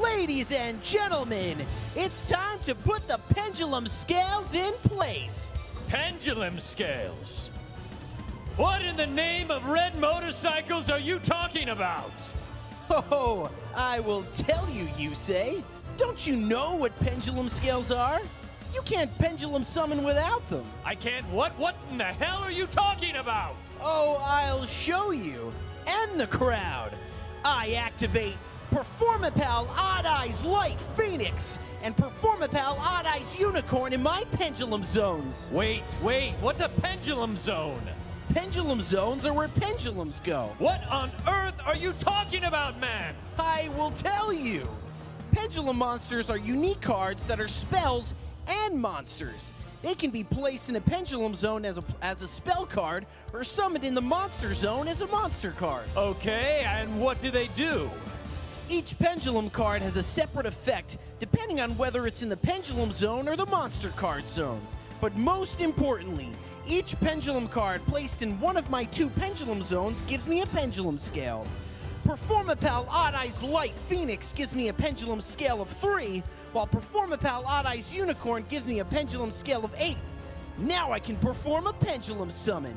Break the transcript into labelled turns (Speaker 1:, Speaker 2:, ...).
Speaker 1: Ladies and gentlemen, it's time to put the pendulum scales in place.
Speaker 2: Pendulum scales. What in the name of red motorcycles are you talking about?
Speaker 1: Oh, I will tell you, Yusei. Don't you know what pendulum scales are? You can't pendulum summon without them.
Speaker 2: I can't. What? What in the hell are you talking about?
Speaker 1: Oh, I'll show you. And the crowd. I activate Performapal Odd Eyes Light Phoenix and Performapal Odd Eyes Unicorn in my pendulum zones.
Speaker 2: Wait, wait. What's a pendulum zone?
Speaker 1: Pendulum zones are where pendulums go.
Speaker 2: What on earth are you talking about, man?
Speaker 1: I will tell you. Pendulum monsters are unique cards that are spells and monsters. They can be placed in a pendulum zone as a, as a spell card or summoned in the monster zone as a monster card.
Speaker 2: Okay, and what do they do?
Speaker 1: Each pendulum card has a separate effect depending on whether it's in the pendulum zone or the monster card zone. But most importantly, each pendulum card placed in one of my two pendulum zones gives me a pendulum scale. Performapal Odd Eyes Light Phoenix gives me a pendulum scale of 3, while Performapal Odd Eyes Unicorn gives me a pendulum scale of 8. Now I can perform a pendulum summon.